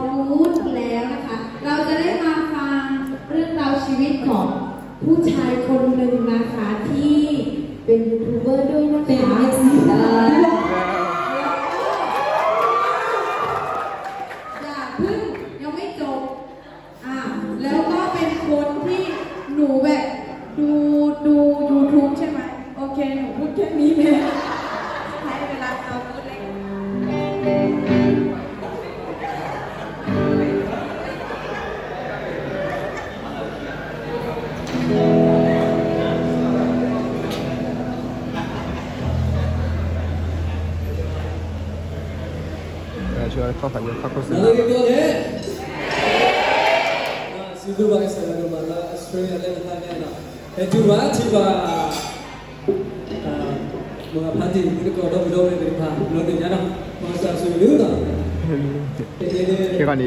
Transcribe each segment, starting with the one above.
ฟู้แล้วนะคะ เราจะได้มาฟังเรื่องราวชีวิตของผู้ชายคนหนึ่งนะคะที่เป็นยูทูบเบอร์ด้วยนะคะเป็นไม่ใช่ได้อย่าเพึ่งยังไม่จบอ่าแล้วก็เป็นคนที่หนูแบบดูดู YouTube ใช่ไหมโอเค หนูพูดแค่นี้เลย Fabio Facosinaro. සිදුවගේ සැලකුම් බලලා mga pati ini kira ni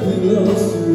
Deus.